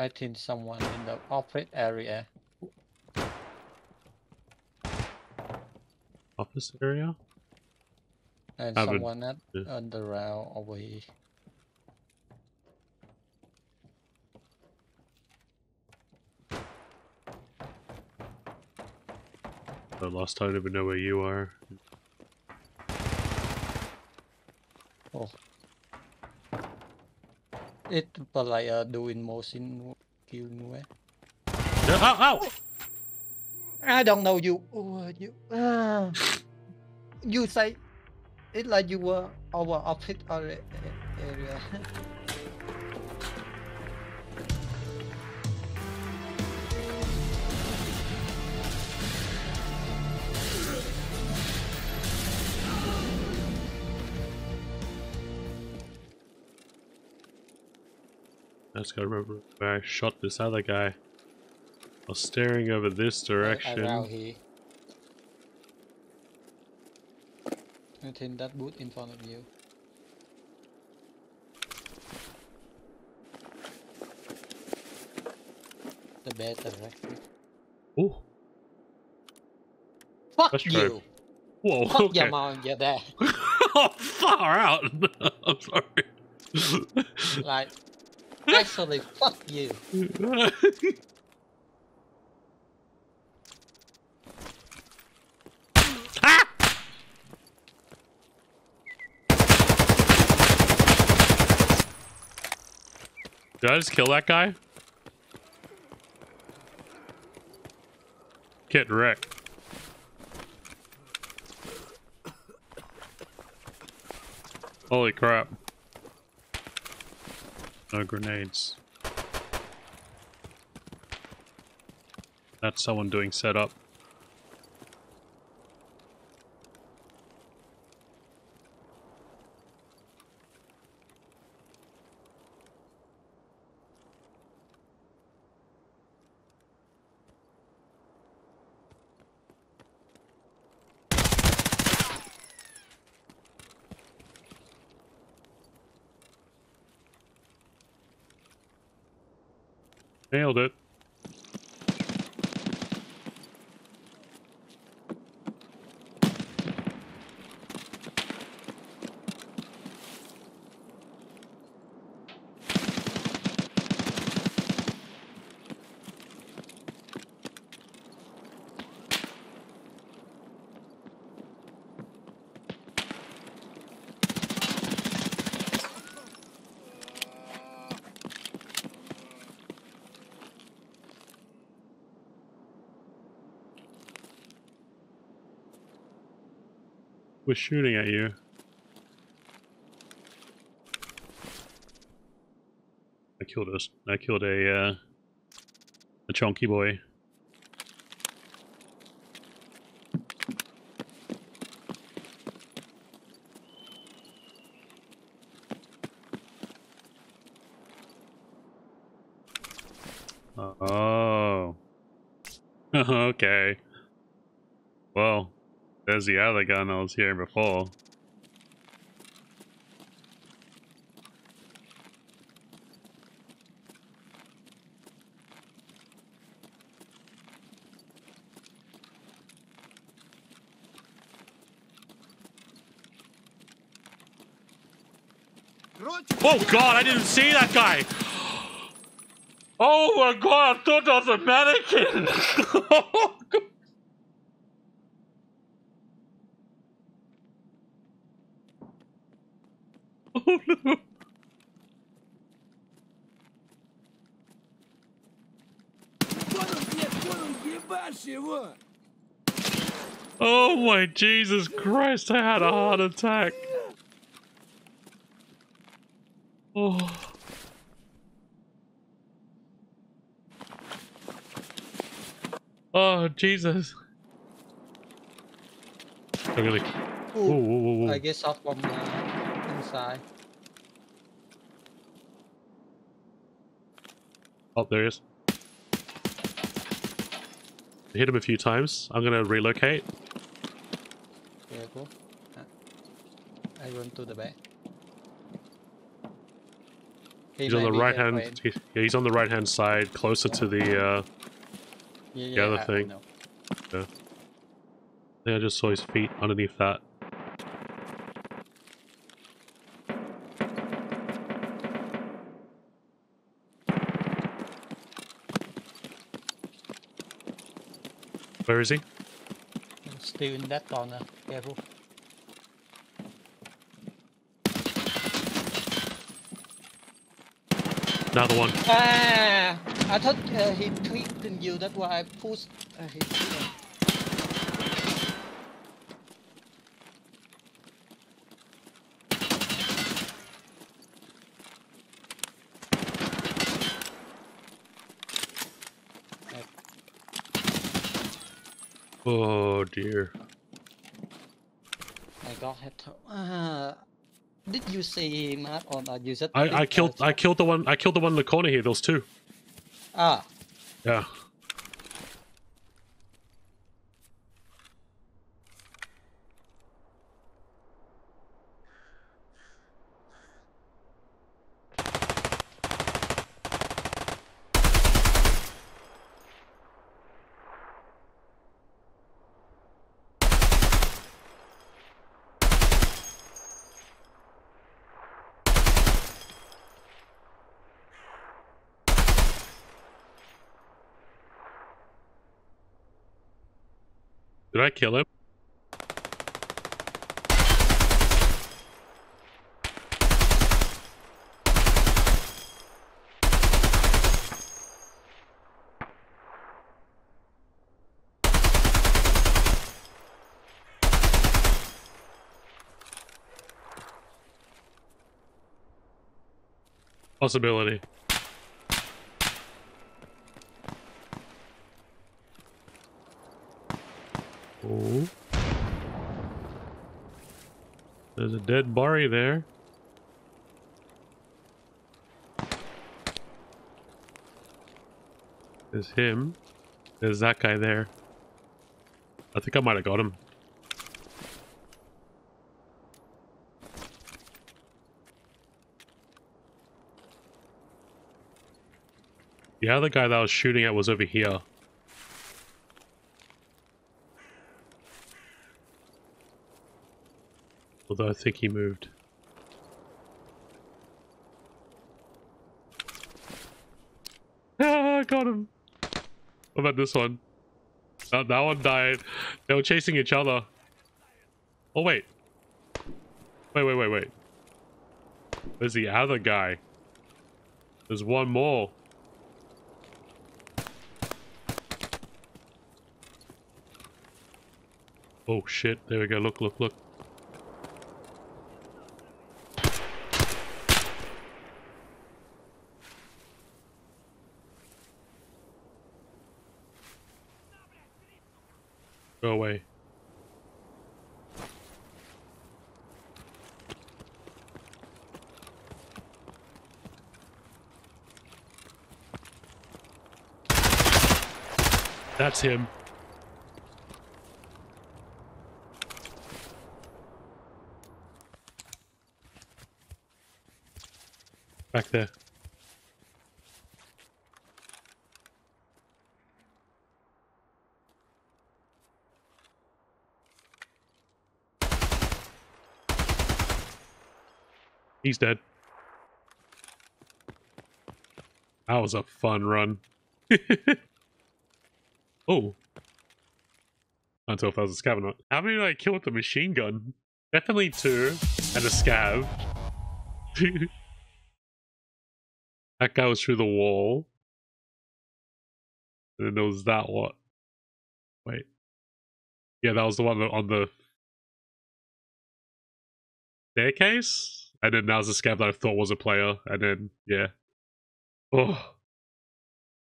I think someone in the office area. Office area? And someone at yeah. on the rail over here. I lost. I don't even know where you are. Oh. It like uh, doing motion kill me. No, ow, ow! I don't know you. Oh, you. ah. you say it like you were our office area. I just gotta remember where I shot this other guy. I was staring over this direction. Around here. I think that boot in front of you. The better, right? Ooh. Fuck Let's try. you! Whoa, Fuck okay. your mom, you're there. oh, far out! I'm sorry. Like, actually, fuck you. ah! Did I just kill that guy? Get wrecked. Holy crap. No grenades. That's someone doing setup. Nailed it. Was shooting at you. I killed us. I killed a uh, a chunky boy. Oh. okay. Well, there's the other gun I was hearing before. Oh god, I didn't see that guy! Oh my god, I thought that was a mannequin! Oh, God. Oh no! Oh my Jesus Christ, I had a heart attack. Oh. Oh, Jesus. I really. Ooh, whoa, whoa, whoa. I guess from uh, Oh, there he is. I hit him a few times. I'm gonna relocate. Careful. Uh, I run to the back. He He's on the right hand. He's, yeah, he's on the right hand side, closer to the. uh Yeah, the other I- I thing. Yeah, I just saw his feet underneath that. Where is he? Still in that corner. Careful. Another one. Ah! I thought uh, he tweaked in you. That's why I pushed uh, Oh dear. I got hit. Uh, did you see Matt, or not? You just I, I killed I killed the one I killed the one in the corner here. Those two. Ah, Yeah. Did I kill him? Possibility. Oh. There's a dead Bari there. There's him. There's that guy there. I think I might have got him. Yeah, The other guy that I was shooting at was over here. Although I think he moved. Ah, got him. What about this one? That, that one died. They were chasing each other. Oh, wait. Wait, wait, wait, wait. There's the other guy. There's one more. Oh shit, there we go, look, look, look. Go away. That's him. Back there. He's dead. That was a fun run. oh. Know if that was a scav or not. How many did I kill with the machine gun? Definitely two. And a scav. that guy was through the wall. And then there was that one. Wait. Yeah, that was the one on the staircase. And then was a scav that I thought was a player. And then, yeah. Oh.